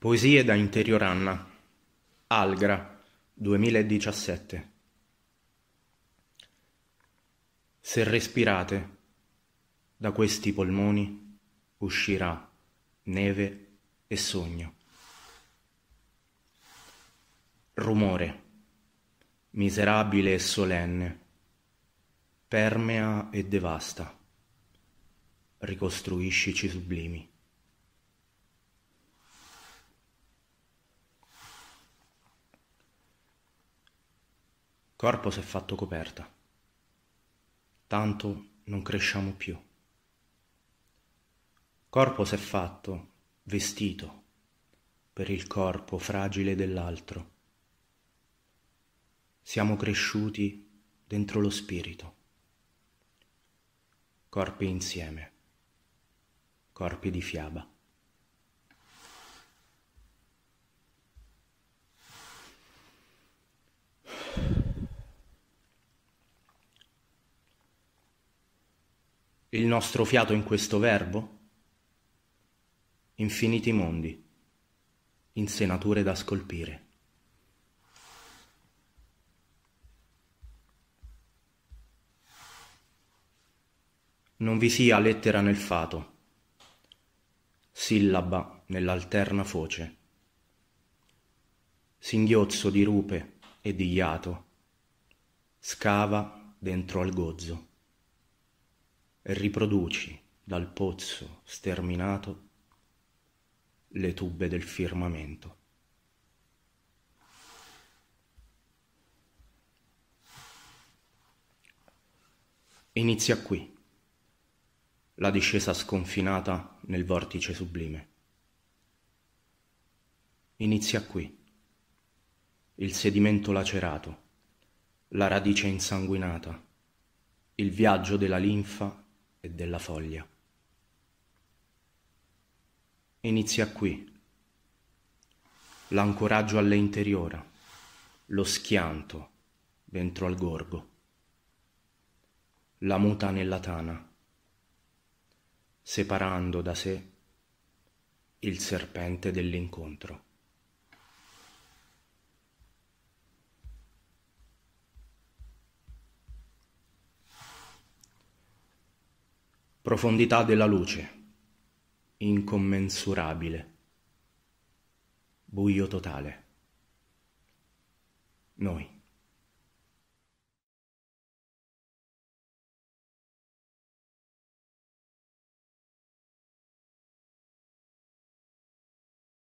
Poesie da Interior Anna. Algra 2017. Se respirate, da questi polmoni uscirà neve e sogno. Rumore, miserabile e solenne, permea e devasta, ricostruiscici sublimi. Corpo s'è fatto coperta, tanto non cresciamo più. Corpo s'è fatto vestito per il corpo fragile dell'altro. Siamo cresciuti dentro lo spirito, corpi insieme, corpi di fiaba. Il nostro fiato in questo verbo? Infiniti mondi, insenature da scolpire. Non vi sia lettera nel fato, sillaba nell'alterna foce, singhiozzo di rupe e di iato, scava dentro al gozzo riproduci dal pozzo sterminato le tube del firmamento. Inizia qui la discesa sconfinata nel vortice sublime. Inizia qui il sedimento lacerato, la radice insanguinata, il viaggio della linfa e della foglia. Inizia qui. L'ancoraggio alle interiora, lo schianto dentro al gorgo, la muta nella tana, separando da sé il serpente dell'incontro. Profondità della luce, incommensurabile, buio totale. Noi.